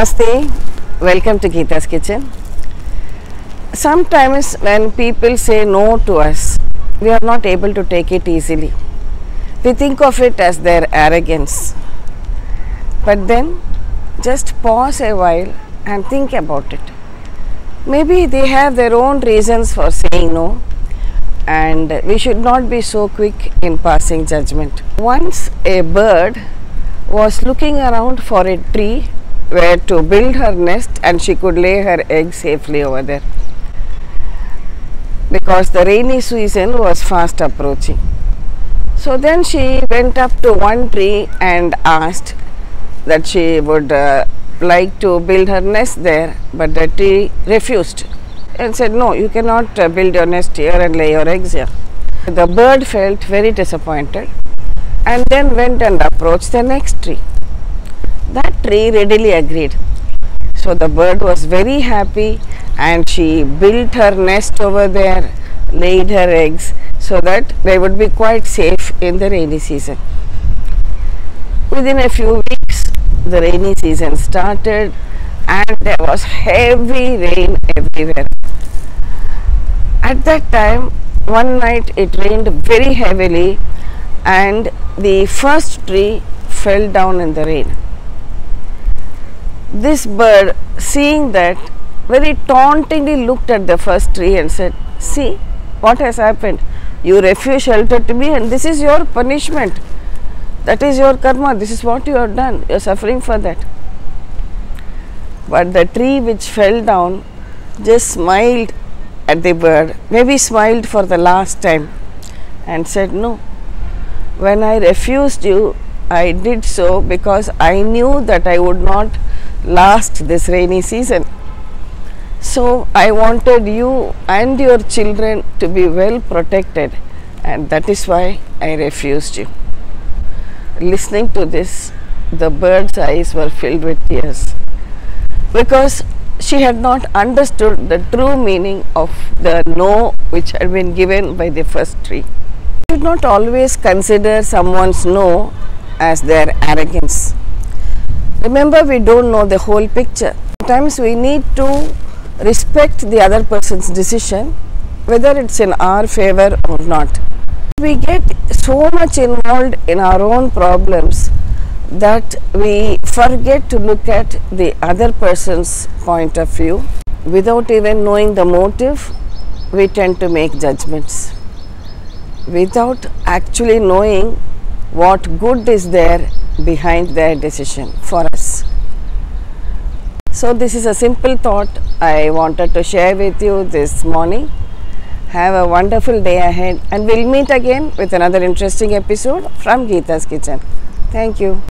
Namaste, welcome to Gita's Kitchen. Sometimes when people say no to us, we are not able to take it easily. We think of it as their arrogance. But then just pause a while and think about it. Maybe they have their own reasons for saying no, and we should not be so quick in passing judgment. Once a bird was looking around for a tree where to build her nest and she could lay her egg safely over there because the rainy season was fast approaching. So then she went up to one tree and asked that she would uh, like to build her nest there, but the tree refused and said, No, you cannot uh, build your nest here and lay your eggs here. The bird felt very disappointed and then went and approached the next tree. That tree readily agreed. So the bird was very happy and she built her nest over there, laid her eggs so that they would be quite safe in the rainy season. Within a few weeks, the rainy season started and there was heavy rain everywhere. At that time, one night it rained very heavily and the first tree fell down in the rain. This bird, seeing that, very tauntingly looked at the first tree and said, See what has happened. You refuse shelter to me, and this is your punishment. That is your karma. This is what you have done. You are suffering for that. But the tree which fell down just smiled at the bird, maybe smiled for the last time, and said, No, when I refused you, I did so because I knew that I would not last this rainy season. So I wanted you and your children to be well protected, and that is why I refused you. Listening to this, the bird's eyes were filled with tears because she had not understood the true meaning of the no which had been given by the first tree. You should not always consider someone's no as their arrogance. Remember, we don't know the whole picture. Sometimes we need to respect the other person's decision, whether it's in our favor or not. We get so much involved in our own problems that we forget to look at the other person's point of view. Without even knowing the motive, we tend to make judgments. Without actually knowing what good is there behind their decision for. So, this is a simple thought I wanted to share with you this morning. Have a wonderful day ahead, and we'll meet again with another interesting episode from Gita's Kitchen. Thank you.